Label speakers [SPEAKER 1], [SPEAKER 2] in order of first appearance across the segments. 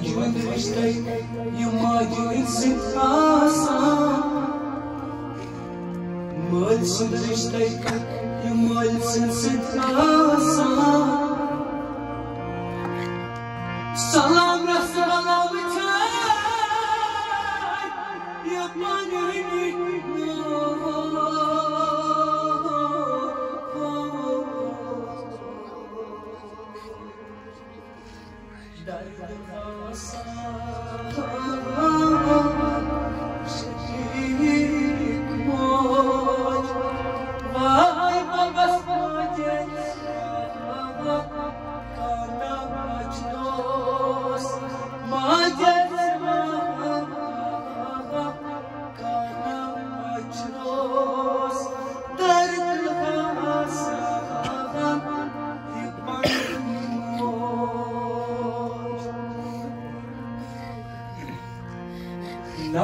[SPEAKER 1] might you in the state, you might you in Siddhasa. Might in the state, you. Oh,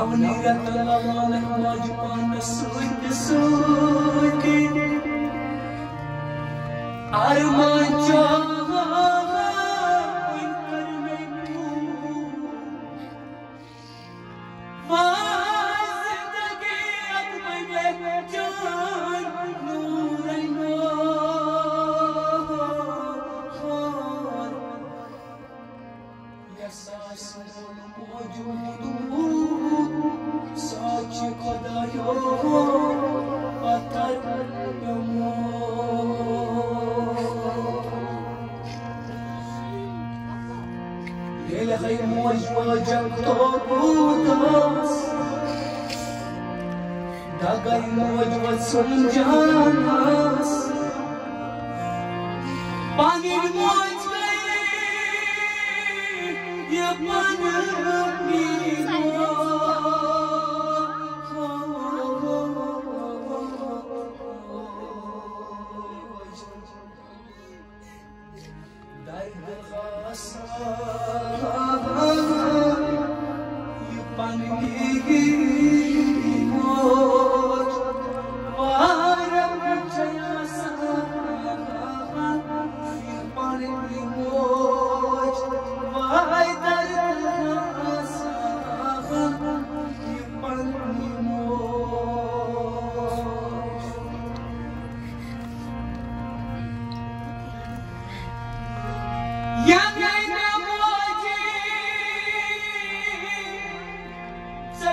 [SPEAKER 1] ونيرت لغلانك واجبان سويت سويتي أرمان جاها وانكر منكو فازدقي أدمي مجان نور النار يسعى سنون موجود saç kadar yok atar يلغي موج وجب طوبوتاس دغي موج وسنجاناس Bangin موج غيري يبمن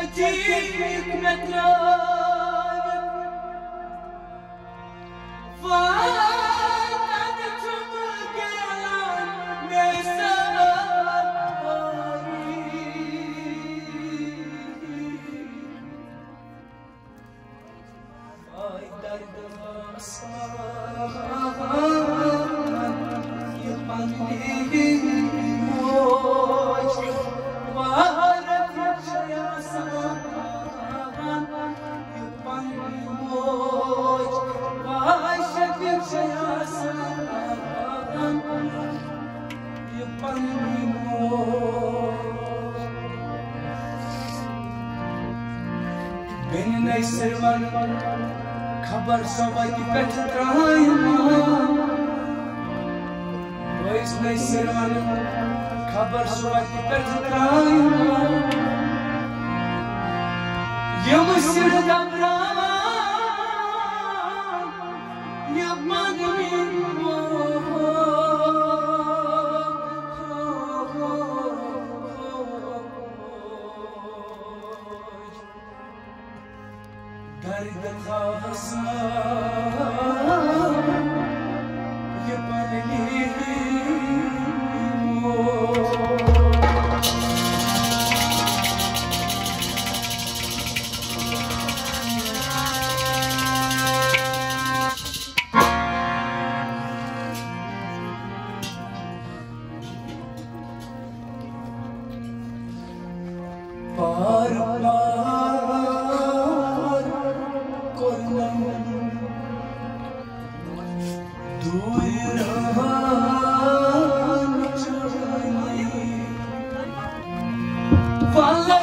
[SPEAKER 1] وديك مكانك فاتت مقلان مساري هاي درد مصاب يقلبي Beni neyse var खबर सवाई पेट्राइमा Pois nem sermano खबर सवाई पेट्राइमा Yamısır damran Yapmadım Derdin havası Yapalım o Bağır bağır 完了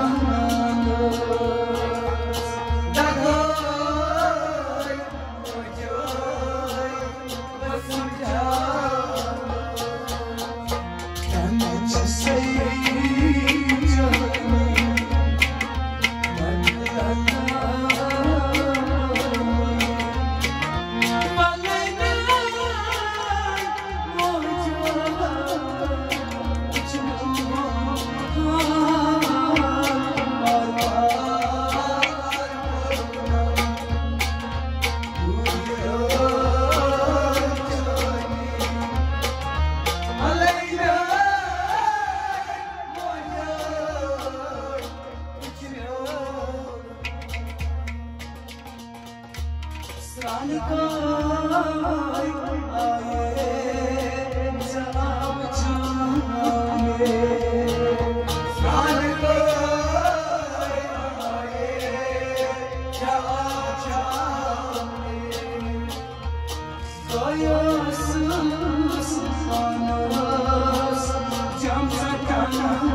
[SPEAKER 1] Shamsakana.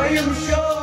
[SPEAKER 1] Foi um show.